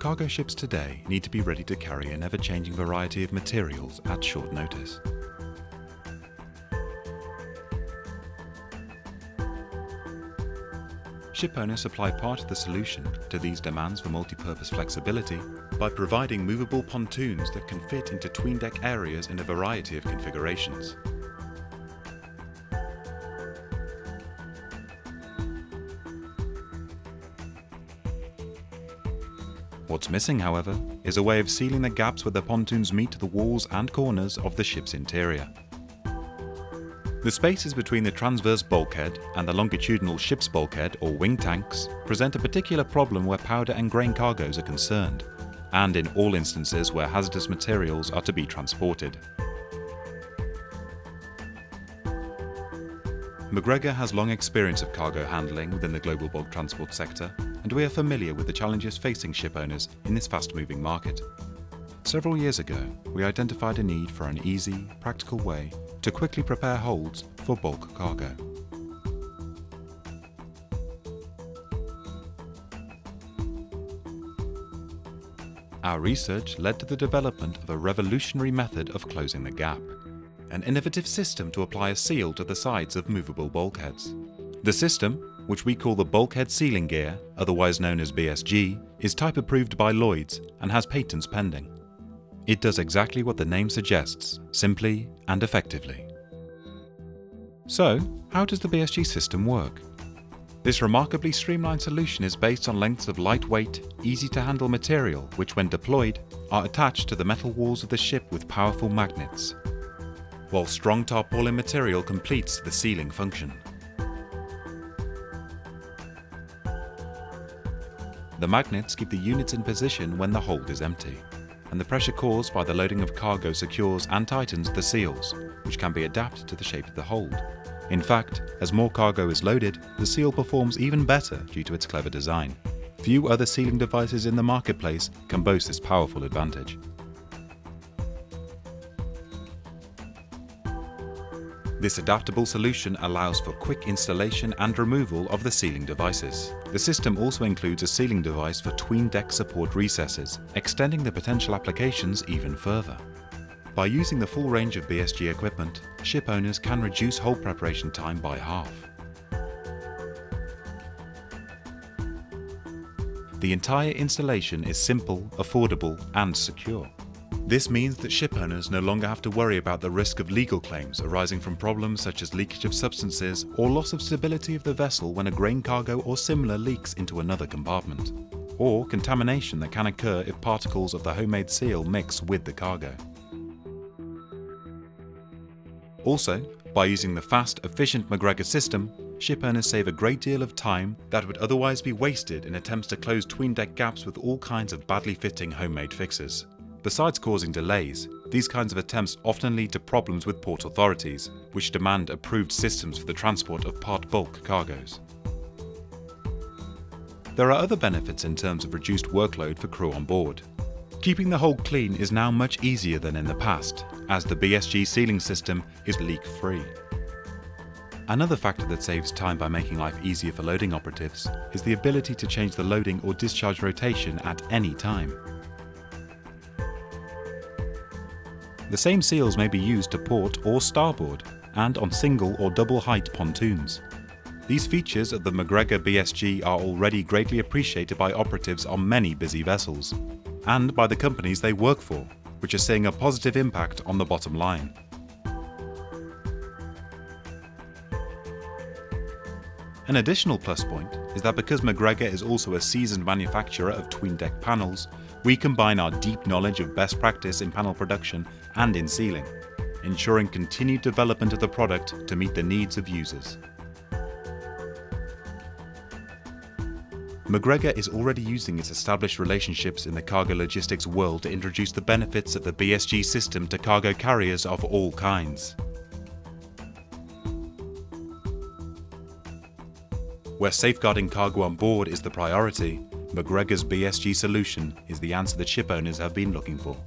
cargo ships today need to be ready to carry an ever-changing variety of materials at short notice. Ship owners supply part of the solution to these demands for multi-purpose flexibility by providing movable pontoons that can fit into tween deck areas in a variety of configurations. What's missing, however, is a way of sealing the gaps where the pontoons meet the walls and corners of the ship's interior. The spaces between the transverse bulkhead and the longitudinal ship's bulkhead or wing tanks present a particular problem where powder and grain cargoes are concerned, and in all instances where hazardous materials are to be transported. MacGregor has long experience of cargo handling within the global bulk transport sector, and we are familiar with the challenges facing ship owners in this fast-moving market. Several years ago, we identified a need for an easy, practical way to quickly prepare holds for bulk cargo. Our research led to the development of a revolutionary method of closing the gap an innovative system to apply a seal to the sides of movable bulkheads. The system, which we call the Bulkhead Sealing Gear, otherwise known as BSG, is type approved by Lloyds and has patents pending. It does exactly what the name suggests, simply and effectively. So, how does the BSG system work? This remarkably streamlined solution is based on lengths of lightweight, easy to handle material which when deployed are attached to the metal walls of the ship with powerful magnets while strong tarpaulin material completes the sealing function. The magnets keep the units in position when the hold is empty, and the pressure caused by the loading of cargo secures and tightens the seals, which can be adapted to the shape of the hold. In fact, as more cargo is loaded, the seal performs even better due to its clever design. Few other sealing devices in the marketplace can boast this powerful advantage. This adaptable solution allows for quick installation and removal of the sealing devices. The system also includes a sealing device for tween deck support recesses, extending the potential applications even further. By using the full range of BSG equipment, ship owners can reduce hull preparation time by half. The entire installation is simple, affordable and secure. This means that shipowners no longer have to worry about the risk of legal claims arising from problems such as leakage of substances or loss of stability of the vessel when a grain cargo or similar leaks into another compartment, or contamination that can occur if particles of the homemade seal mix with the cargo. Also, by using the fast, efficient MacGregor system, shipowners save a great deal of time that would otherwise be wasted in attempts to close tween deck gaps with all kinds of badly fitting homemade fixes. Besides causing delays, these kinds of attempts often lead to problems with port authorities, which demand approved systems for the transport of part bulk cargoes. There are other benefits in terms of reduced workload for crew on board. Keeping the hold clean is now much easier than in the past, as the BSG sealing system is leak-free. Another factor that saves time by making life easier for loading operatives is the ability to change the loading or discharge rotation at any time. The same seals may be used to port or starboard and on single or double height pontoons. These features of the MacGregor BSG are already greatly appreciated by operatives on many busy vessels, and by the companies they work for, which are seeing a positive impact on the bottom line. An additional plus point is that because MacGregor is also a seasoned manufacturer of tween deck panels, we combine our deep knowledge of best practice in panel production and in sealing, ensuring continued development of the product to meet the needs of users. MacGregor is already using its established relationships in the cargo logistics world to introduce the benefits of the BSG system to cargo carriers of all kinds. Where safeguarding cargo on board is the priority, MacGregor's BSG solution is the answer that shipowners have been looking for.